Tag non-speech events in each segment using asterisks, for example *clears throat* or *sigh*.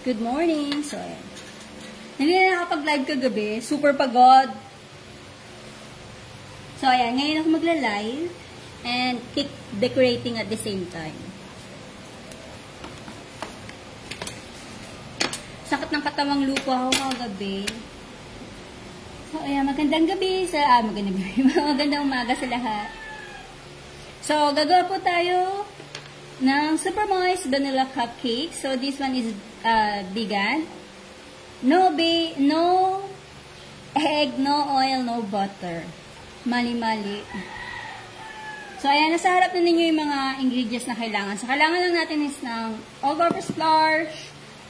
Good morning. So, ayan. Hindi na nakapag-live kagabi. Super pagod. So, ayan. Ngayon ako magla-live and cake decorating at the same time. Sakit ng katawang lupa ako kagabi. So, ayan. Magandang gabi sa... Ah, magandang gabi. *laughs* magandang umaga sa lahat. So, gagawa po tayo ng Super Moist Vanilla Cupcake. So, this one is uh, vegan. No ba no egg, no oil, no butter. Mali-mali. So, ayan, nasa harap na ninyo yung mga ingredients na kailangan. So, kailangan lang natin is ng all-purpose flour,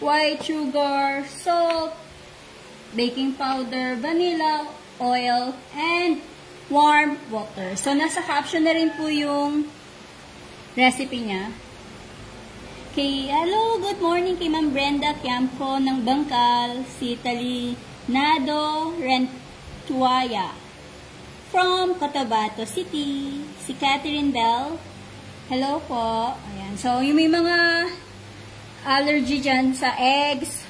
white sugar, salt, baking powder, vanilla, oil, and warm water. So, nasa caption na rin po yung recipe niya. Kay, hello, good morning kay Ma'am Brenda Campo ng Bangkal, si Talinado Rentuaya. From Cotabato City, si Catherine Bell. Hello po. Ayan. So, yung may mga allergy dyan sa eggs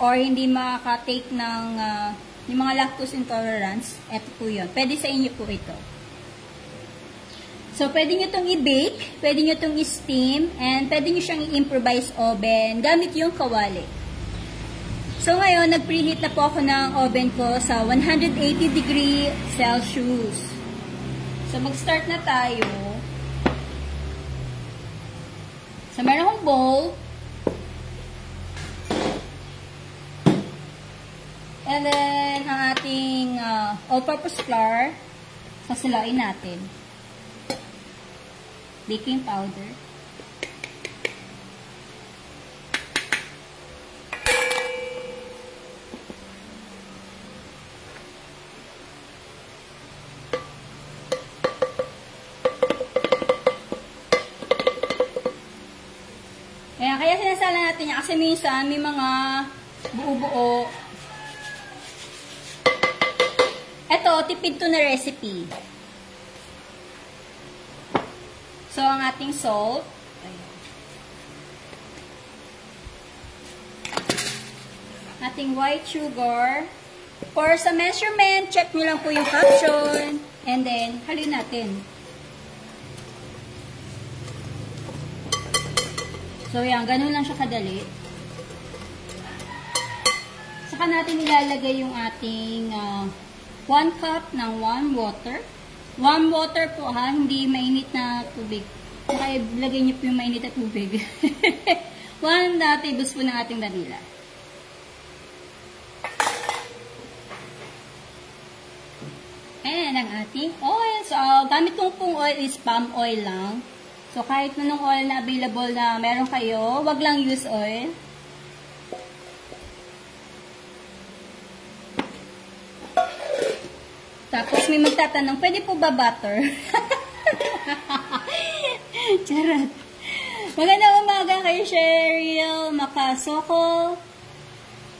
or hindi makaka-take ng uh, yung mga lactose intolerance, eto po yun. Pwede sa inyo po ito. So, pwede nyo itong i-bake, pwede nyo itong i-steam, and pwede nyo siyang i-improvise oven gamit yung kawali. So, ngayon, nag-preheat na po ako ng oven ko sa 180 degree Celsius. So, mag-start na tayo. So, meron akong bowl. And then, ang ating uh, all-purpose flour, sasilain natin baking powder. Kaya, kaya sinasala natin yan kasi minsan may mga buo-buo. Ito, tipid to na recipe. So, ang ating salt. Ating white sugar. For sa measurement, check nyo lang po yung caption. And then, halin natin. So, yan. Ganun lang siya kadali. Saka natin ilalagay yung ating 1 uh, cup ng 1 water. Warm water po ha, hindi mainit na tubig. Saka ilagay niyo po yung mainit na tubig. *laughs* One uh, tablespoon ng ating vanilla. And ang ating oil. So, gamit kong pong oil is palm oil lang. So, kahit anong oil na available na meron kayo, wag lang use oil. Tapos may magtatanong, pwede po ba butter? *laughs* Charot. Magandang umaga kay Cheryl Makasoko.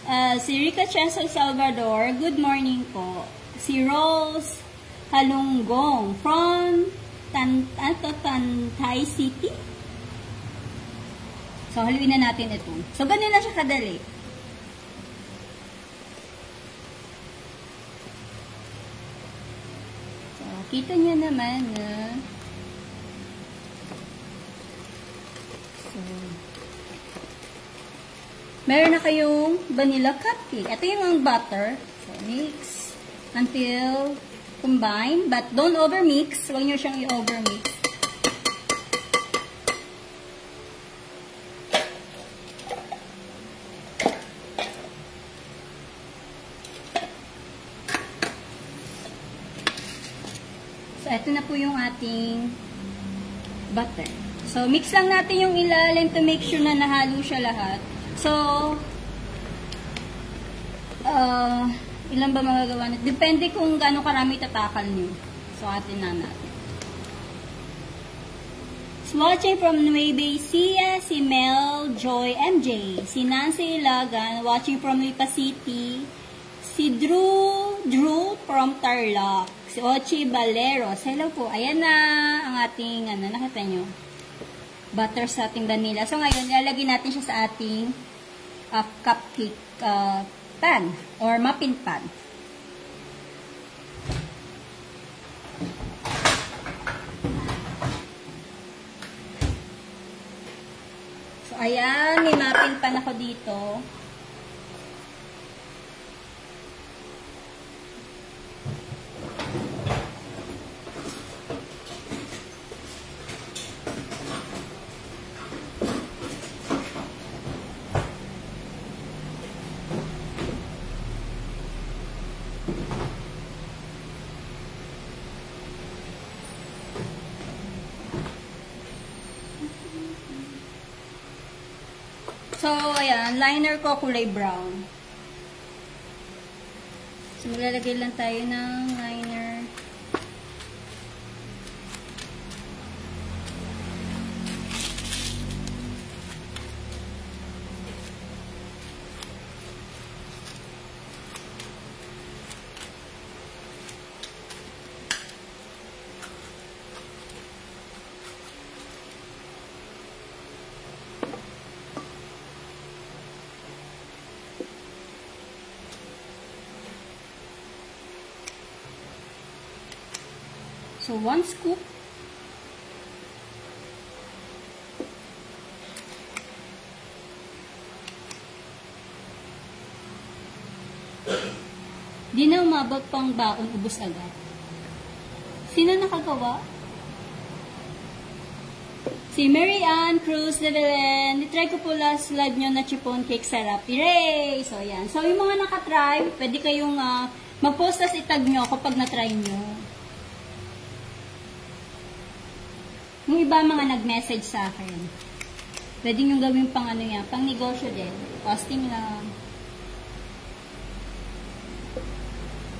Uh, si Rica Cheso Salvador, good morning po. Si Rose Halunggong from Tan Tanto Tantay City. So, haluin na natin ito. So, ganun na siya kadali. Kita niya naman na so, meron na kayong vanilla cupcake. Ito yung ang butter. So, mix until combine. But don't overmix. Huwag nyo siyang i-overmix. Ito na po yung ating butter. So, mix lang natin yung ilalim to make sure na nahalo siya lahat. So, uh, ilan ba magagawa natin? Depende kung gaano karami tatakal niyo. So, atin na natin. Watching from Nueva Ecija, si Mel Joy MJ, si Nancy Ilagan, watching from Lipa City, si Drew, Drew from Tarlac, Si Ochi Baleros. Hello po. Ayan na ang ating, ano, nakita nyo. butter sa ating vanilla. So ngayon, ilalagay natin siya sa ating uh, cupcake uh, pan or muffin pan. So ayan, may muffin pan ako dito. So, ayan, liner ko kulay brown. So, maglalagay lang tayo ng liner. So, one scoop. Di na umabot pang baon, ubos agad. Sino nakagawa? Si Mary Ann Cruz de Belen. Nitry ko po last live nyo na chiffon cake sarap. Hooray! So, yan. So, yung mga nakatry, pwede kayong uh, mag-post as itag nyo kapag na-try nyo. Yung iba mga nag-message sa akin. Pwede nyo gawin pang ano yan, pang negosyo din. Posting lang.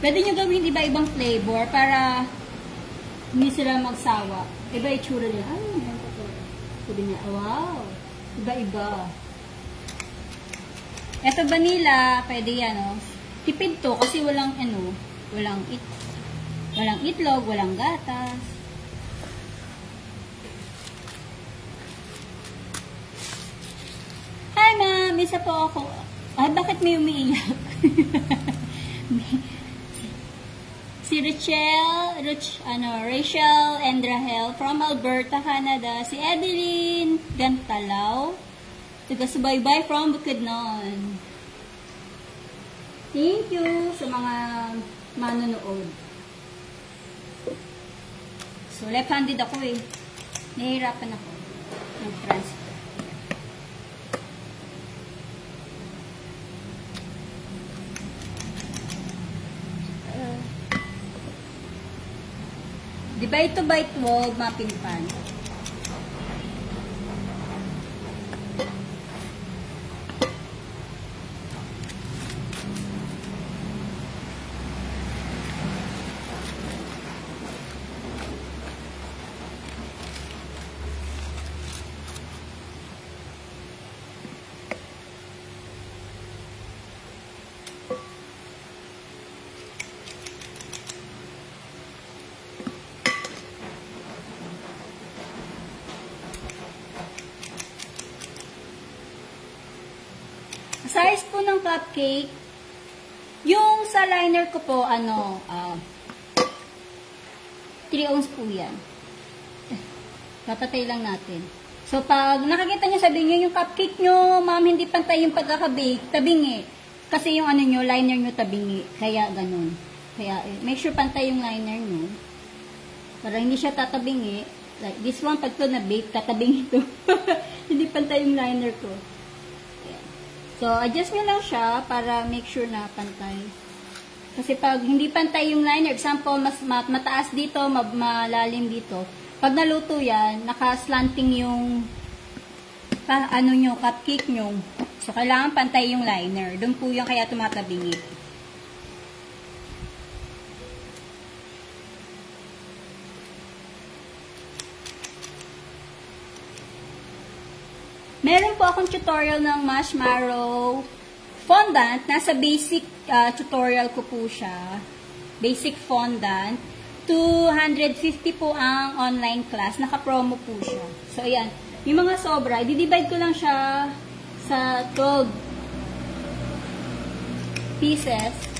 Pwede nyo gawin iba-ibang flavor para hindi sila magsawa. Iba itsura nila. Ay, yan ko. Sabi niya, wow. Iba-iba. Ito vanilla, pwede yan, oh. Tipid to kasi walang, ano, walang it, walang itlog, walang gatas. Hi, ma'am. Isa po ako. Ay, bakit may umiiyak? *laughs* si Rachel, Rach, ano, Rachel and Rahel from Alberta, Canada. Si Evelyn Gantalaw. Taga-subaybay from Bukidnon. Thank you sa mga manonood. So, left-handed ako eh. Nahihirapan ako. Mag-transfer. Ba ito bite wall, mapinpan? Size po ng cupcake, yung sa liner ko po, ano, uh, 3 ounce po yan. *laughs* Papatay lang natin. So, pag nakakita nyo, sabi nyo, yung cupcake nyo, ma'am, hindi pantay yung pagkakabake, tabingi. Kasi yung ano nyo, liner nyo tabingi. Kaya ganun. Kaya, eh, make sure pantay yung liner nyo. Para hindi siya tatabingi. Like, this one, pag to na-bake, tatabingi to. *laughs* hindi pantay yung liner ko. So, adjust nyo lang siya para make sure na pantay. Kasi pag hindi pantay yung liner, example, mas mataas dito, malalim dito, pag naluto yan, naka-slanting yung pa, ano nyo, cupcake nyo. So, kailangan pantay yung liner. Doon po yung kaya tumatabingi. Meron po akong tutorial ng marshmallow fondant. Nasa basic uh, tutorial ko po siya. Basic fondant. 250 po ang online class. Naka-promo po siya. So, ayan. Yung mga sobra, i-divide ko lang siya sa 12 pieces.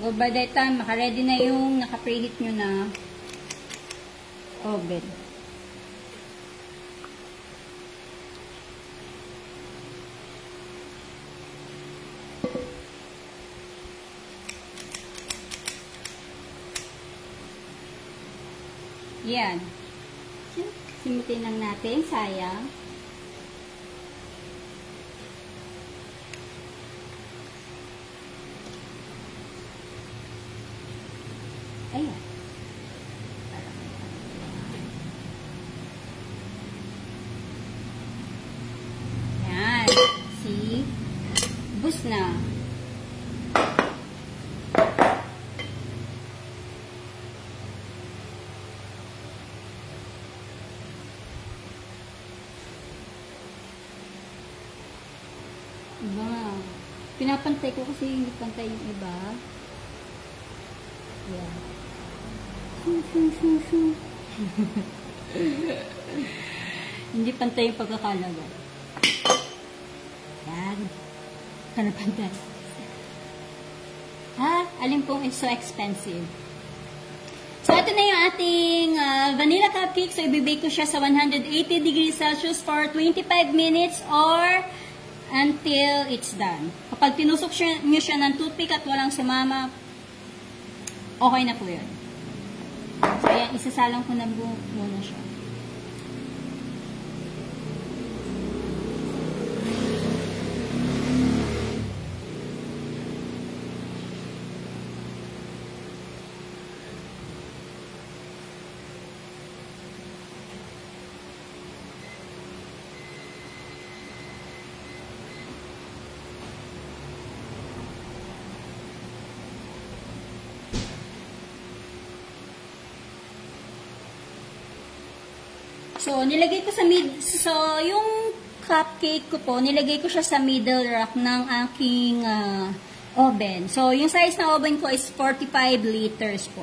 So, by that time, makaready na yung naka-preheat nyo na oven. Yan. Simutin lang natin, sayang. Ayan. Yan. See? Bus na. Iba. Pinapantay ko kasi hindi pantay yung iba. Yan. Shoo, shoo, shoo, shoo. *laughs* Hindi pantay yung pagkakalaga. Yan. Kana pantay. Ha? Alin pong is so expensive? So, ito na yung ating uh, vanilla cupcake. So, ibibake ko siya sa 180 degrees Celsius for 25 minutes or until it's done. Kapag tinusok siya, nyo siya ng toothpick at walang sumama, okay na po yun. So, ayan, isasalang ko na muna siya. Nilagay ko sa mid, so, yung cupcake ko po, nilagay ko siya sa middle rack ng aking uh, oven. So, yung size ng oven ko is 45 liters po.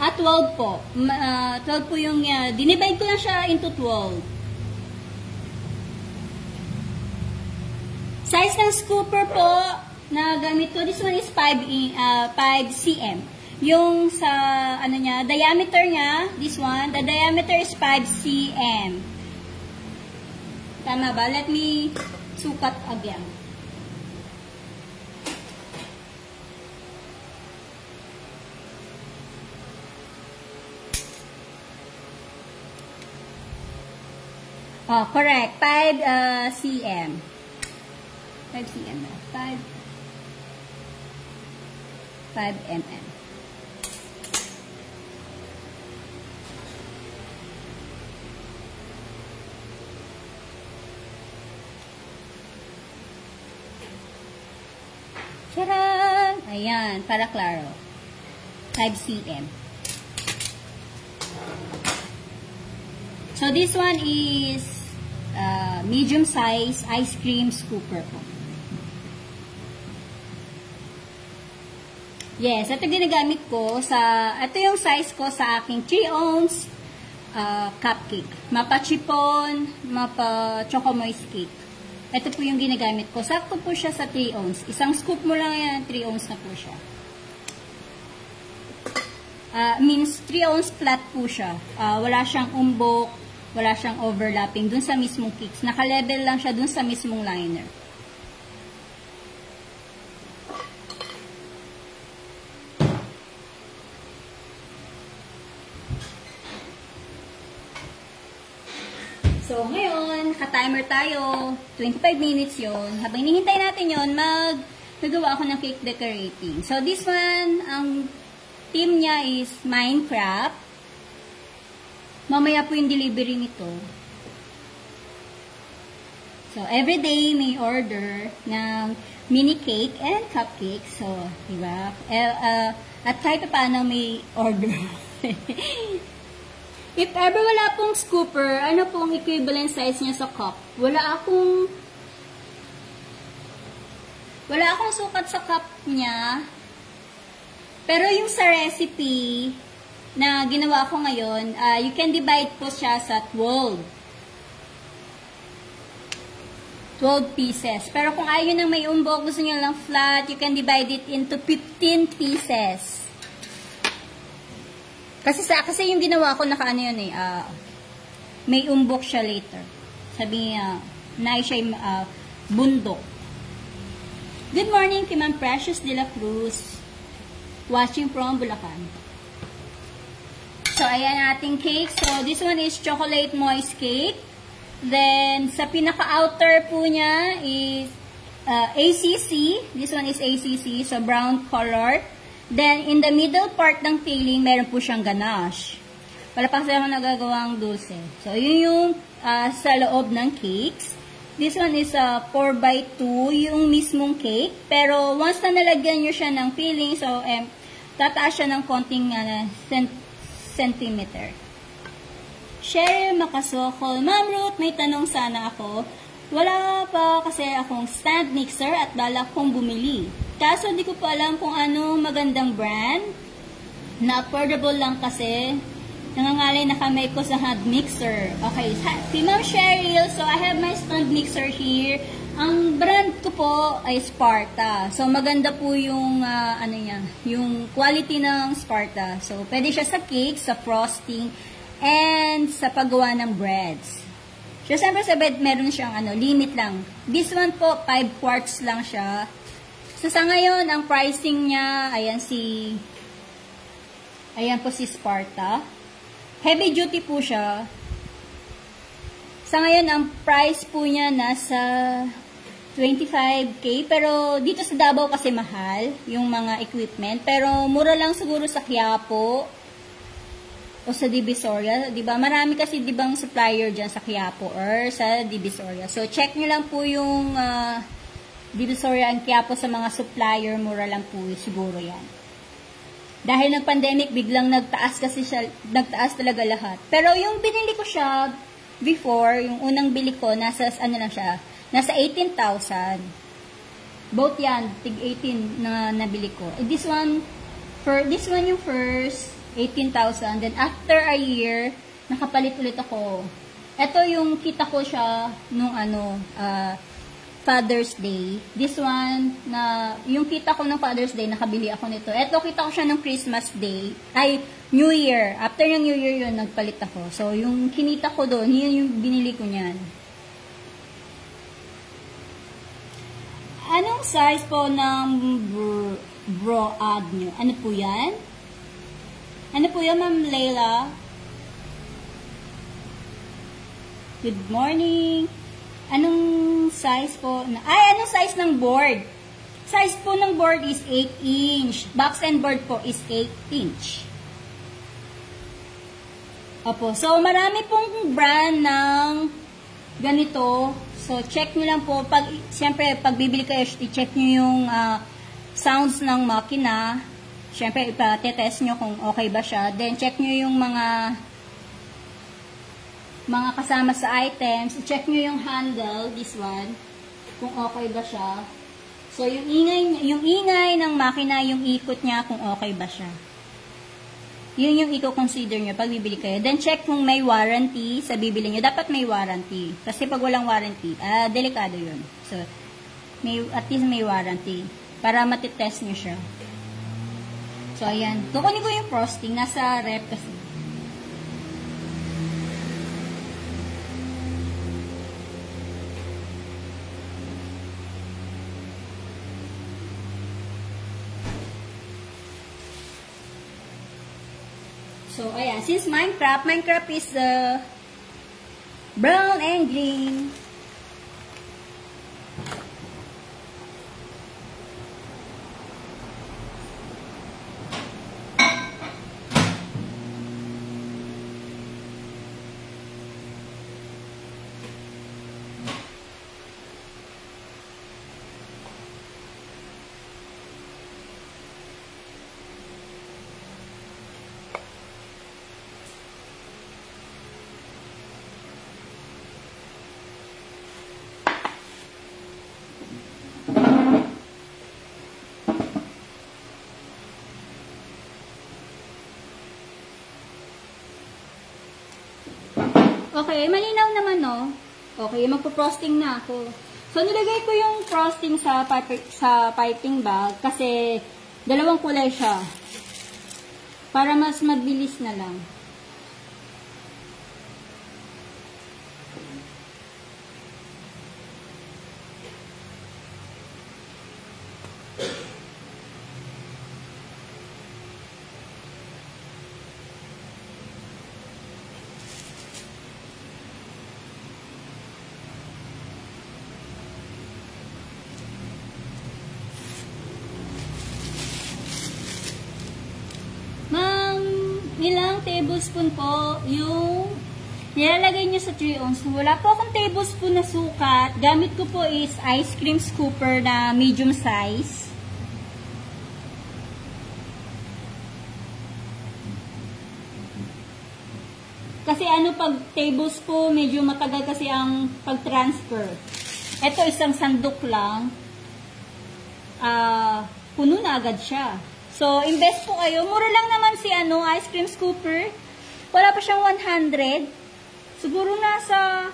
At 12 po. Uh, 12 po yung, uh, dinivide ko lang siya into 12. Size ng scooper po na gamit ko, this one is 5, uh, 5 cm. Yung sa, ano niya, diameter niya, this one, the diameter is 5 cm. Tama ba? Let me sukat again. Oh, correct. 5 uh, cm. 5 cm na. 5 5 mm. Ayan, para klaro. 5 cm. So, this one is uh, medium size ice cream scooper po. Yes, ito ginagamit ko sa, ito yung size ko sa aking 3 ounce uh, cupcake. Mapa chipon, mapa choco moist cake. Ito po yung ginagamit ko. Sakto po siya sa 3 ounce. Isang scoop mo lang yan, 3 ounce na po siya. Uh, means 3 ounce flat po siya. Uh, wala siyang umbok, wala siyang overlapping dun sa mismong cakes. Naka-level lang siya dun sa mismong liner. So, ngayon, ka-timer tayo. 25 minutes yon Habang hinihintay natin yon mag nagawa ako ng cake decorating. So, this one, ang team niya is Minecraft. Mamaya po yung delivery nito. So, everyday may order ng mini cake and cupcake. So, diba? Uh, uh, at kahit paano may order. *laughs* If ever wala pong scooper, ano pong equivalent size niya sa cup? Wala akong wala akong sukat sa cup niya. Pero yung sa recipe na ginawa ko ngayon, uh, you can divide po siya sa 12. 12 pieces. Pero kung ayaw nang may umbok, gusto niyo lang flat, you can divide it into 15 pieces. Kasi sa kasi yung ginawa ko naka ano yun eh, uh, may umbok siya later. Sabi niya, na siya uh, bundok. Good morning kay Ma'am Precious de la Cruz. Watching from Bulacan. So, ayan ating cake. So, this one is chocolate moist cake. Then, sa pinaka-outer po niya is uh, ACC. This one is ACC. So, brown color. Then, in the middle part ng filling, meron po siyang ganache. Wala pa kasi ako nagagawang dulce. So, yun yung uh, sa loob ng cakes. This one is a uh, 4x2, yung mismong cake. Pero, once na nalagyan nyo siya ng filling, so, um, tataas siya ng konting uh, cent centimeter. Cheryl Makasokol. Ma'am Ruth, may tanong sana ako. Wala pa kasi akong stand mixer at balak kong bumili. Kaso hindi ko pa alam kung anong magandang brand. Na affordable lang kasi. Nangangalay na kamay ko sa hand mixer. Okay, si Ma'am Cheryl, so I have my stand mixer here. Ang brand ko po ay Sparta. So maganda po yung uh, ano niya, yung quality ng Sparta. So pwede siya sa cake, sa frosting, and sa paggawa ng breads. So siyempre sa bed meron siyang ano, limit lang. This one po 5 quarts lang siya. So, sa ngayon, ang pricing niya, ayan si, ayan po si Sparta. Heavy duty po siya. Sa ngayon, ang price po niya nasa 25k. Pero, dito sa Davao kasi mahal yung mga equipment. Pero, mura lang siguro sa Quiapo o sa Divisoria. Diba? Marami kasi dibang supplier dyan sa Quiapo or sa Divisoria. So, check nyo lang po yung... Uh, Divisoria ang Quiapo sa mga supplier, mura lang po siguro yan. Dahil ng pandemic, biglang nagtaas kasi siya, nagtaas talaga lahat. Pero yung binili ko siya before, yung unang bili ko, nasa, ano lang siya, nasa 18,000. Both yan, tig 18 na nabili ko. This one, for, this one yung first, 18,000. Then after a year, nakapalit ulit ako. Ito yung kita ko siya nung ano, uh, Father's Day. This one, na, yung kita ko ng Father's Day, nakabili ako nito. Ito, kita ko siya ng Christmas Day. Ay, New Year. After ng New Year yun, nagpalit ako. So, yung kinita ko doon, yun yung binili ko niyan. Anong size po ng bro, bro ad nyo? Ano po yan? Ano po yan, Ma'am Layla? Good morning. Anong size po? Ay, anong size ng board? Size po ng board is 8 inch. Box and board po is 8 inch. Opo. So, marami pong brand ng ganito. So, check nyo lang po. Pag, siyempre, pag bibili kayo, i-check nyo yung uh, sounds ng makina. Siyempre, ipa-test nyo kung okay ba siya. Then, check nyo yung mga mga kasama sa items. I-check nyo yung handle, this one, kung okay ba siya. So, yung ingay, yung ingay ng makina, yung ikot niya, kung okay ba siya. Yun yung i-consider nyo pag bibili kayo. Then, check kung may warranty sa bibili nyo. Dapat may warranty. Kasi pag walang warranty, ah, delikado yun. So, may, at least may warranty. Para matitest nyo siya. So, ayan. Kukunin ko yung frosting. Nasa rep kasi. So, ayan. Since Minecraft, Minecraft is uh, brown and green. Okay, malinaw naman, no? Okay, magpo-frosting na ako. So, nilagay ko yung frosting sa, pipe, sa piping bag kasi dalawang kulay siya. Para mas mabilis na lang. Ma'am, ilang tablespoon po yung nilalagay nyo sa 3 ounce. Wala po akong tablespoon na sukat. Gamit ko po is ice cream scooper na medium size. Kasi ano pag tablespoon, medyo matagal kasi ang pag-transfer. Ito isang sandok lang. Ah, puno na agad siya. So, invest po kayo. Mura lang naman si ano, ice cream scooper. Wala pa siyang 100. Siguro nasa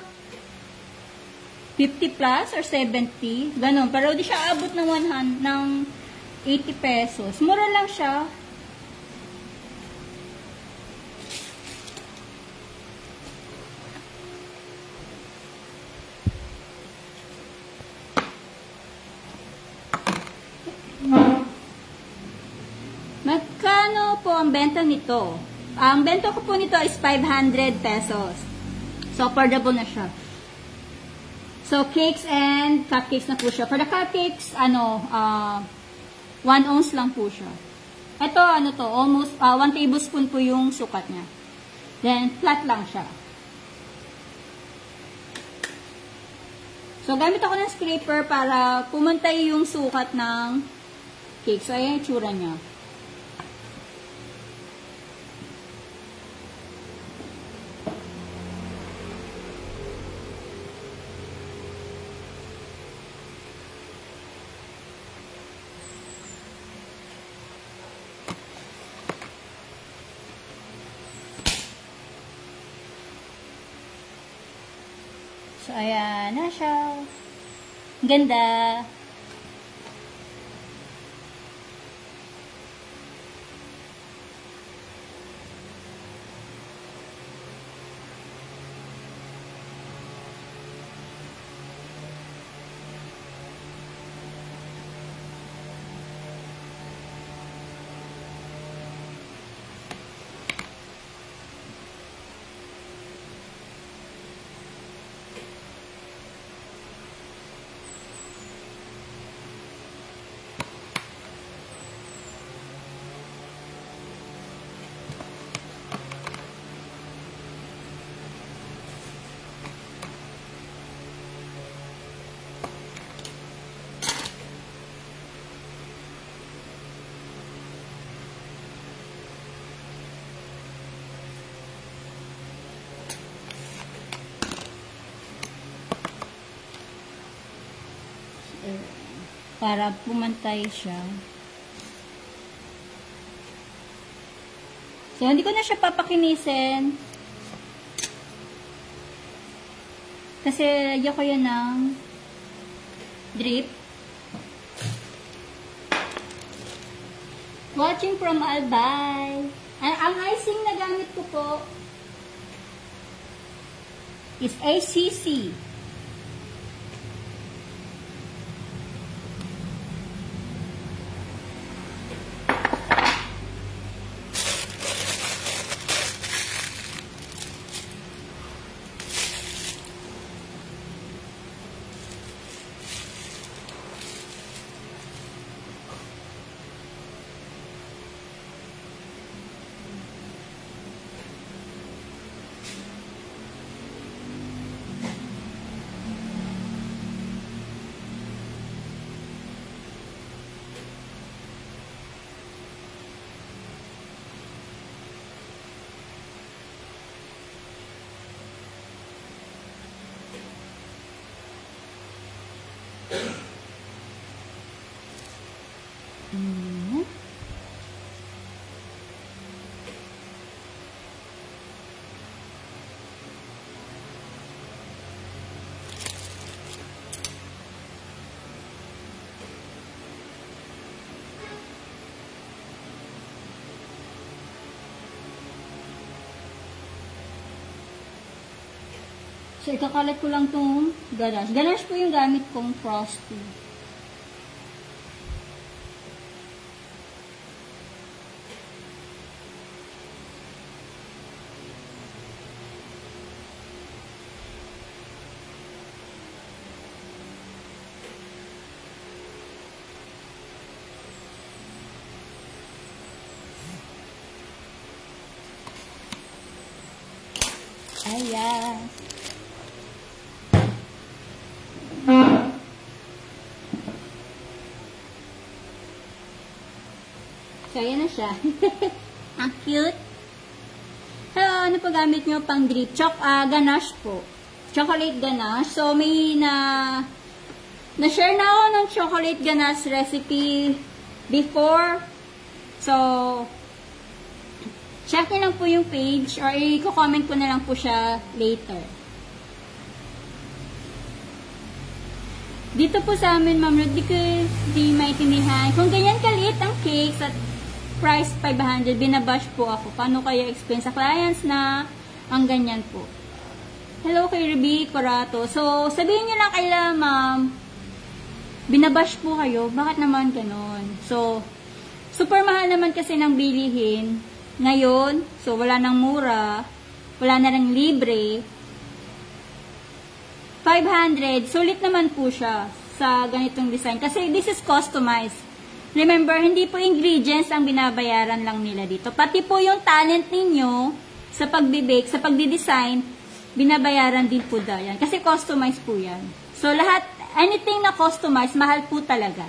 50 plus or 70. Ganon. Pero di siya abot ng 100, ng 80 pesos. Mura lang siya. Magkano po ang benta nito? Ang benta ko po nito is 500 pesos. So, affordable na siya. So, cakes and cupcakes na po siya. For the cupcakes, ano, uh, 1 ounce lang po siya. Ito, ano to, almost, uh, 1 tablespoon po yung sukat niya. Then, flat lang siya. So, gamit ako ng scraper para pumantay yung sukat ng cake. So, ayan yung tsura niya. Ayan na siya. Ganda. Para pumantay siya. So, hindi ko na siya papakinisin. Kasi lagyan ko yan ng drip. Watching from Albay. Ang, ang icing na gamit ko po is ACC. Ayan. So, ikakalat ko lang itong ganache. Ganache po yung gamit kong frosty. Siya. *laughs* Ang cute. So, ano po gamit nyo pang drip? Choc uh, ganache po. Chocolate ganache. So, may na na-share na ako ng chocolate ganache recipe before. So, check nyo lang po yung page or i-comment ko na lang po siya later. Dito po sa amin, ma'am, di ko di maintindihan. Kung ganyan kaliit ang cakes at price 500, binabash po ako. Paano kayo explain sa clients na ang ganyan po? Hello kay Ruby Corato. So, sabihin nyo lang kaila, ma'am, binabash po kayo. Bakit naman ganon? So, super mahal naman kasi ng bilihin. Ngayon, so wala nang mura, wala na rin libre. 500, sulit naman po siya sa ganitong design. Kasi this is customized. Remember, hindi po ingredients ang binabayaran lang nila dito. Pati po yung talent ninyo sa pagbibake, sa pagdidesign, binabayaran din po daw yan. Kasi customized po yan. So, lahat, anything na customized, mahal po talaga.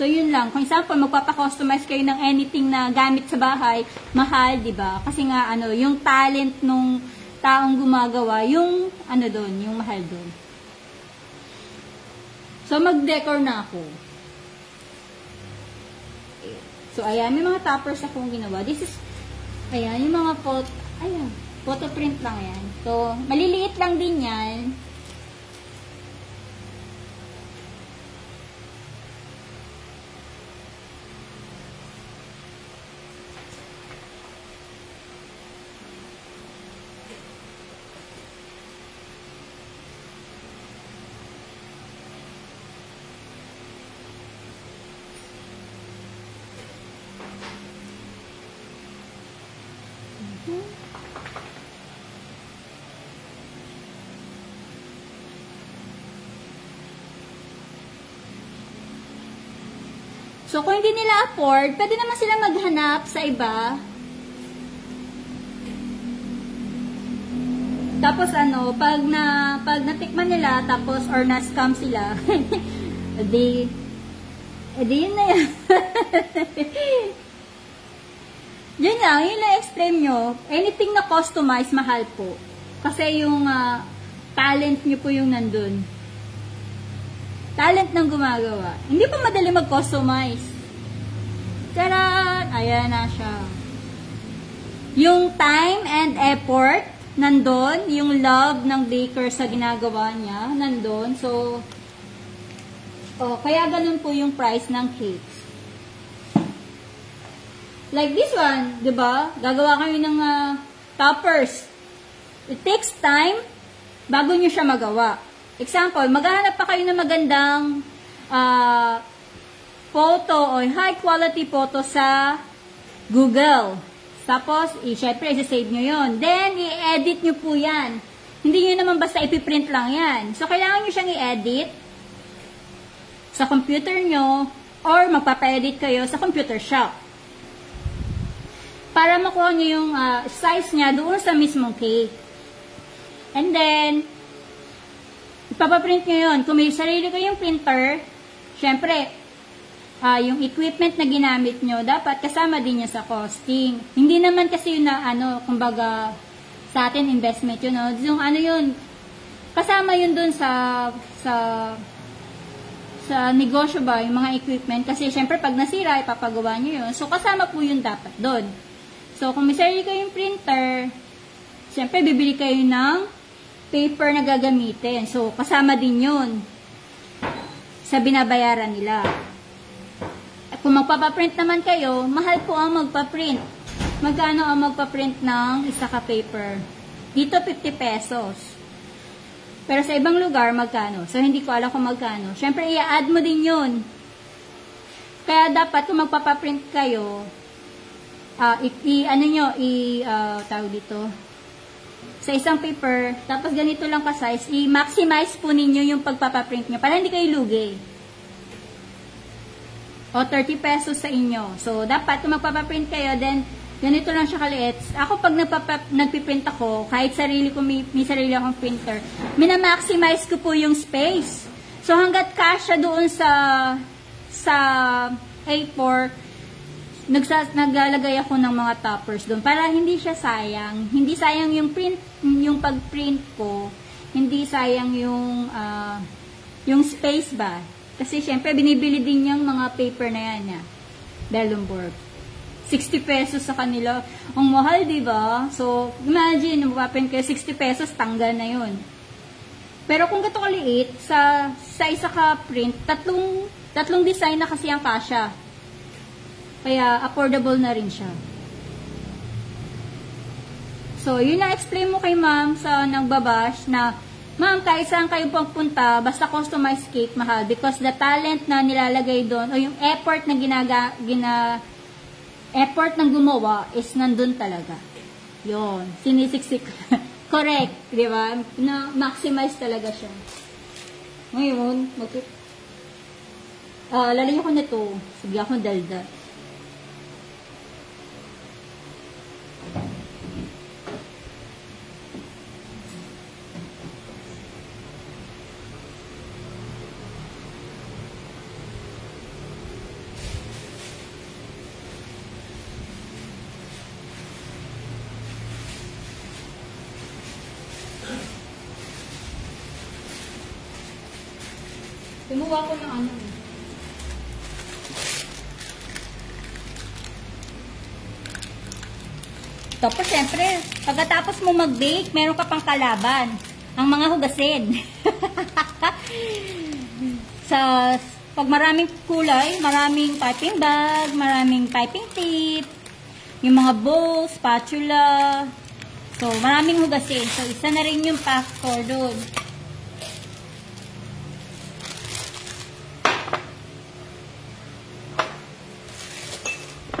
So, yun lang. Kung example, magpapakustomize kayo ng anything na gamit sa bahay, mahal, di ba? Kasi nga, ano, yung talent nung taong gumagawa, yung, ano doon, yung mahal doon. So, mag-decor na ako. So, ayan, may mga toppers akong ginawa. This is, ayan, yung mga photo, ayan, photo print lang yan. So, maliliit lang din yan. So, kung hindi nila afford, pwede naman sila maghanap sa iba. Tapos ano, pag na pag natikman nila tapos or na-scam sila, *laughs* edi edi yun na yan. *laughs* yun lang, yun lang explain nyo. Anything na customize, mahal po. Kasi yung uh, talent nyo po yung nandun talent ng gumagawa. Hindi pa madali mag-customize. Taran! Ayan na siya. Yung time and effort, nandun. Yung love ng baker sa ginagawa niya, nandun. So, oh, kaya ganun po yung price ng cakes. Like this one, di ba? Gagawa kayo ng uh, toppers. It takes time bago nyo siya magawa. Example, maghahanap pa kayo ng magandang uh, photo o high quality photo sa Google. Tapos, eh, syempre, i-save nyo yon. Then, i-edit nyo po yan. Hindi nyo naman basta ipiprint lang yan. So, kailangan nyo siyang i-edit sa computer nyo or magpapa-edit kayo sa computer shop. Para makuha nyo yung uh, size niya doon sa mismong cake. And then, Ipapaprint nyo yun. Kung may sarili kayong printer, syempre, uh, yung equipment na ginamit nyo, dapat kasama din niya sa costing. Hindi naman kasi yun na, ano, kumbaga, sa atin investment yun, no? Yung ano yun, kasama yun dun sa, sa, sa negosyo ba, yung mga equipment. Kasi syempre, pag nasira, ipapagawa nyo yun. So, kasama po yun dapat doon. So, kung may sarili kayong printer, syempre, bibili kayo ng paper na gagamitin. So, kasama din yun sa binabayaran nila. At kung magpapaprint naman kayo, mahal po ang magpaprint. magkano ang magpa-print ng isa ka paper. Dito, 50 pesos. Pero sa ibang lugar, magkano? So, hindi ko alam kung magkano. Siyempre, i-add mo din yun. Kaya dapat, kung magpapaprint kayo, uh, i, i, ano nyo, i, uh, tawag dito, sa isang paper, tapos ganito lang ka-size, i-maximize po ninyo yung pagpapaprint nyo para hindi kayo lugi. O 30 pesos sa inyo. So, dapat kung magpapaprint kayo, then ganito lang siya kaliit. Ako pag nagpiprint ako, kahit sarili ko, may, may sarili akong printer, minamaximize ko po yung space. So hanggat kasya doon sa sa A4, nagsas, naglalagay ako ng mga toppers doon para hindi siya sayang. Hindi sayang yung print, yung pag-print ko. Hindi sayang yung uh, yung space ba. Kasi syempre binibili din yung mga paper na yan niya. Dellenburg. 60 pesos sa kanila. Ang mahal, di ba? So, imagine, mapaprint kayo 60 pesos, tanggal na yun. Pero kung gato kaliit, sa, sa isa ka print, tatlong, tatlong design na kasi ang kasya. Kaya, affordable na rin siya. So, yun na-explain mo kay ma'am sa nagbabash na, ma'am, kahit saan kayo pagpunta, basta customized cake, mahal. Because the talent na nilalagay doon, o yung effort na ginaga, gina, effort ng gumawa is nandun talaga. Yon, sinisiksik. *laughs* Correct, di ba? Na maximize talaga siya. Ngayon, mag uh, lalagyan ko nito. Sige ako dalda. Kumuha ko ng ano. Tapos, syempre, pagkatapos mo mag-bake, meron ka pang kalaban. Ang mga hugasin. *laughs* sa pag maraming kulay, maraming piping bag, maraming piping tip, yung mga bowls, spatula. So, maraming hugasin. So, isa na rin yung factor doon.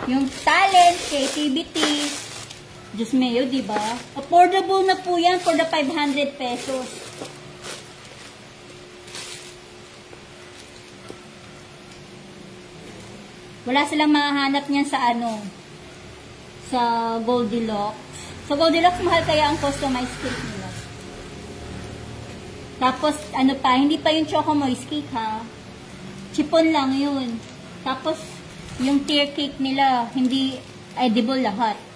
Yung talent, creativity, Diyos mayo, di ba? Affordable na po yan for the 500 pesos. Wala silang mahanap niyan sa ano, sa Goldilocks. Sa Goldilocks, mahal kaya ang customized cake nila. Tapos, ano pa, hindi pa yung choco moist cake ha. Chipon lang yun. Tapos, yung tier cake nila, hindi edible lahat.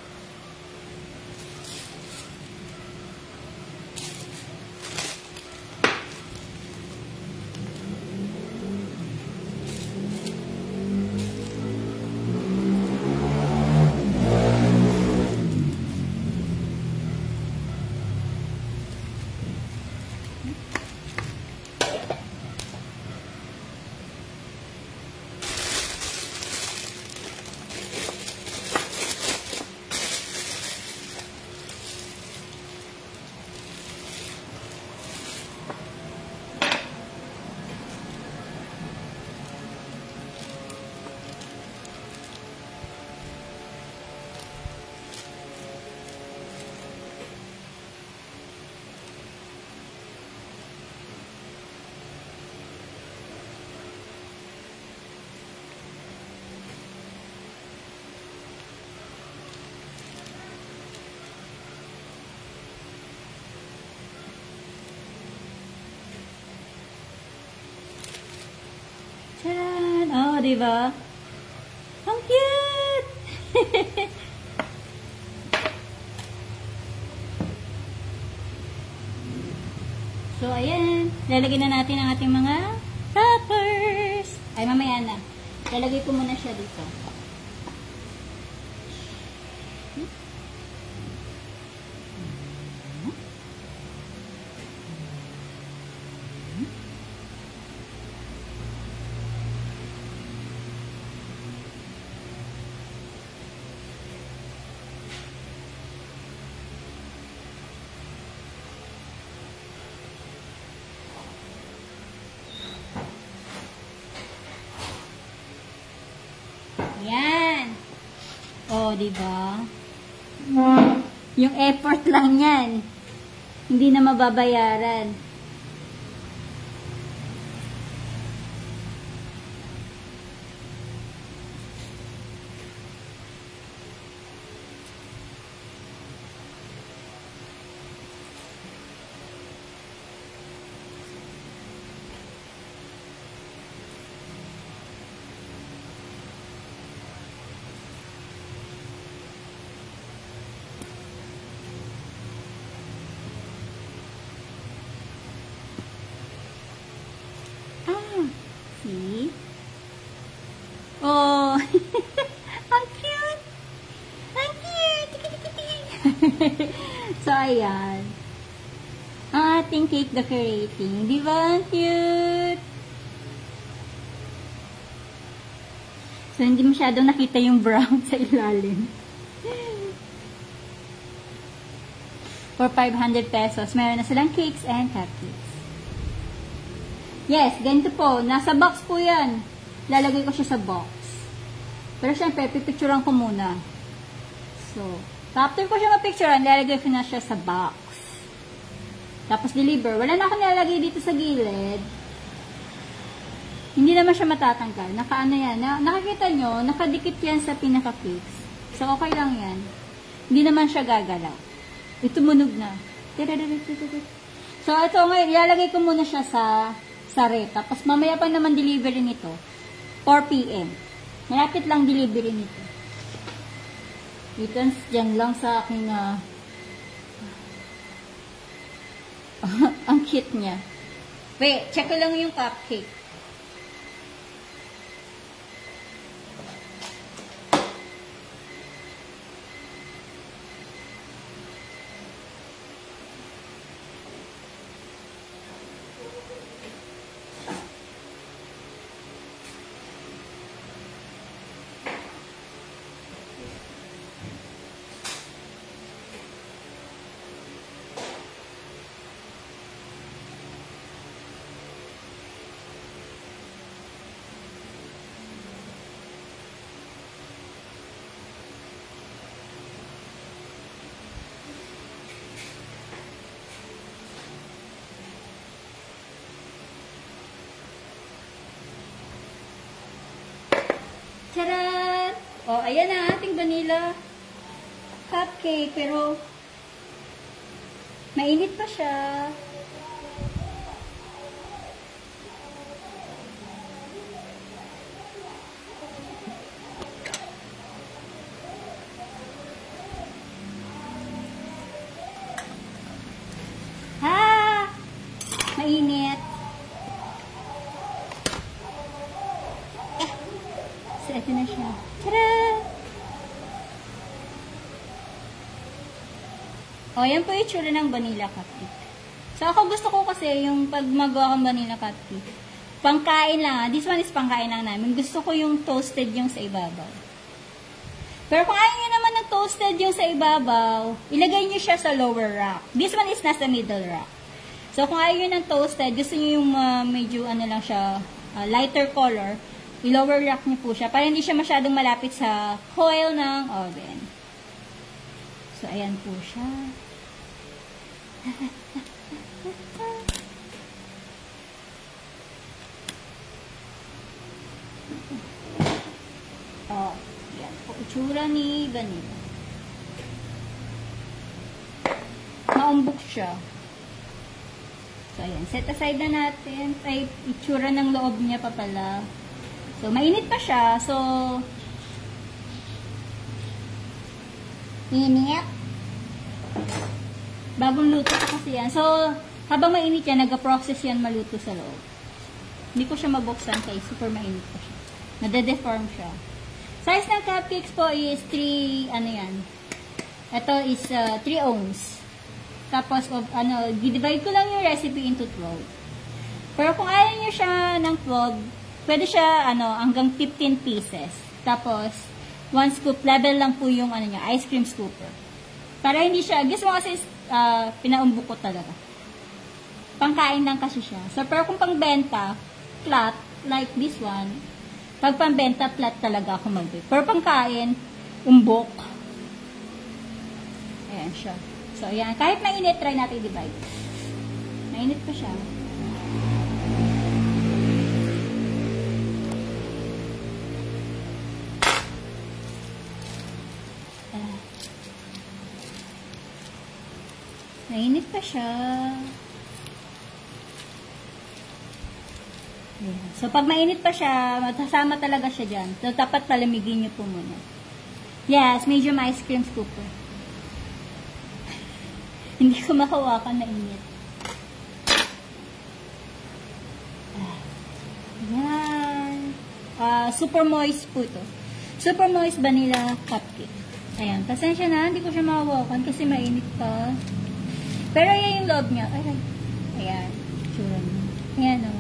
Di ba? Ang cute! *laughs* so, ayan. Lalagyan na natin ang ating mga toppers. Ay, mamaya na. Lalagay ko muna siya dito. O, di ba? Yung effort lang yan. Hindi na mababayaran. Ah, see? Oh, ang cute! Ang cute! Tiki, tiki, tiki. so, ayan. Ang ating cake decorating. Di ba? Cute! So, hindi masyadong nakita yung brown *laughs* sa ilalim. For 500 pesos, meron na silang cakes and cupcakes. Yes, ganito po. Nasa box po yan. Lalagay ko siya sa box. Pero syempre, pipicturean ko muna. So, after ko siya mapicturean, lalagay ko na siya sa box. Tapos deliver. Wala na ako nilalagay dito sa gilid. Hindi naman siya matatanggal. Naka ano yan. Na, nakakita nyo, nakadikit yan sa pinaka-fix. So, okay lang yan. Hindi naman siya gagalaw. Ito munog na. So, ito ngayon, ilalagay ko muna siya sa sa rep. Tapos, mamaya pa naman delivery nito. 4 p.m. Malapit lang delivery nito. Dito, dyan lang sa aking uh, *laughs* ang cute niya. Wait, check ko lang yung cupcake. Charan! O, oh, ayan na ating vanilla cupcake. Pero, mainit pa siya. Ha! Mainit. So, ito na siya. Tada! O, yan po yung tsura ng vanilla cupcake. So, ako gusto ko kasi yung pag magawa kong vanilla cupcake, pangkain lang. ah. This one is pangkain lang namin. Gusto ko yung toasted yung sa ibabaw. Pero kung ayaw nyo naman ng toasted yung sa ibabaw, ilagay nyo siya sa lower rack. This one is nasa middle rack. So, kung ayaw nyo ng toasted, gusto nyo yung uh, medyo ano lang siya, uh, lighter color, i-lower rack niyo po siya para hindi siya masyadong malapit sa coil ng oven. So, ayan po siya. *laughs* oh, yan po. Itsura ni Vanilla. Maumbok siya. So, ayan. Set aside na natin. Ay, itsura ng loob niya pa pala. So, mainit pa siya. So, init. Bagong luto pa kasi yan. So, habang mainit yan, nag-process yan maluto sa loob. Hindi ko siya mabuksan kay super mainit pa siya. Nade-deform siya. Size ng cupcakes po is 3, ano yan. Ito is 3 uh, ohms. Tapos, of, ano, divide ko lang yung recipe into 12. Pero kung ayaw nyo siya ng 12, pwede siya, ano, hanggang 15 pieces. Tapos, one scoop, level lang po yung, ano niya, ice cream scooper. Para hindi siya, guess mo kasi, uh, pinaumbok ko talaga. Pangkain lang kasi siya. So, pero kung pangbenta, flat, like this one, pag pambenta, flat talaga ako mag -bake. Pero pangkain, umbok. Ayan siya. So, ayan. Kahit mainit, try natin i-divide. Mainit pa siya. Mainit pa siya. So, pag mainit pa siya, matasama talaga siya dyan. So, dapat palamigin niyo po muna. Yes, medium ice cream scoop po. *laughs* Hindi ko makawakan na init. Ayan. Ah, super moist po ito. Super moist vanilla cupcake. Ayan. Pasensya na, hindi ko siya makawakan kasi mainit pa. Pero yan yung loob niya. Ay, ay. Ayan. Tsura niya. Ayan o.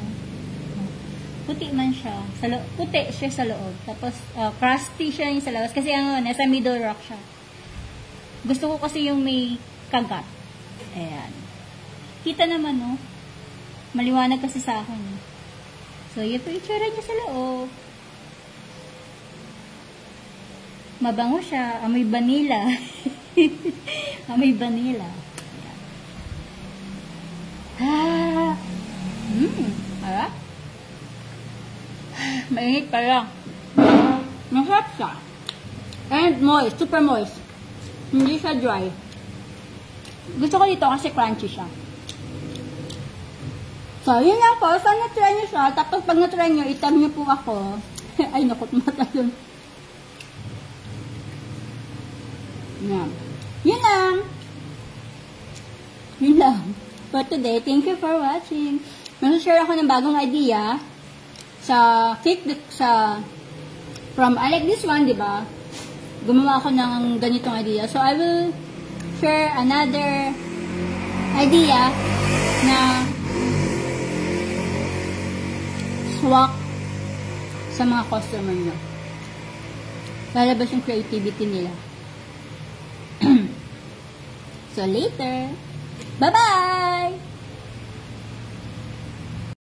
Puti man siya. Sa lo- puti siya sa loob. Tapos, uh, crusty siya yung sa labas. Kasi ano, nasa middle rock siya. Gusto ko kasi yung may kagat. Ayan. Kita naman, no? Maliwanag kasi sa akin. eh. So, yun po yung itsura niya sa loob. Mabango siya. Amoy vanilla. *laughs* Amoy vanilla. Ah! Mmm. Harap. Mainit pa lang. Masarap siya. And moist. Super moist. Hindi siya dry. Gusto ko dito kasi crunchy siya. So, yun lang po. Sana try nyo siya. Tapos pag na-try nyo, itam nyo po ako. *laughs* Ay, nakot mata yun. Yan. Yun lang. Yun lang. For today, thank you for watching. Masashare ako ng bagong idea sa cake sa from I like this one, di ba? Gumawa ako ng ganitong idea. So, I will share another idea na swak sa mga customer nyo. Lalabas yung creativity nila. *clears throat* so, later. 拜拜。